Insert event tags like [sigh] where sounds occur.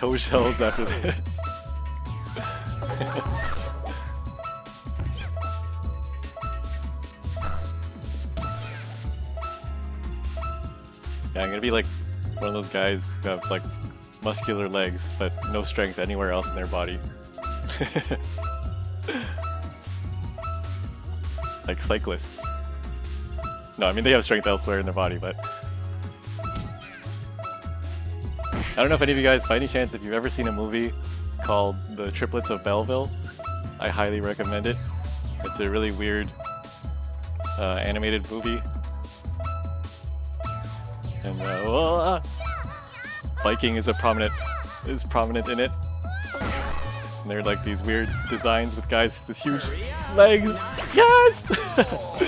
toe shells after this. [laughs] yeah, I'm gonna be like one of those guys who have like muscular legs but no strength anywhere else in their body. [laughs] like cyclists. No, I mean they have strength elsewhere in their body, but I don't know if any of you guys, by any chance, if you've ever seen a movie called The Triplets of Belleville, I highly recommend it. It's a really weird uh, animated movie. And uh, uh, biking is a prominent is prominent in it. And they're like these weird designs with guys with huge legs. Yes! [laughs]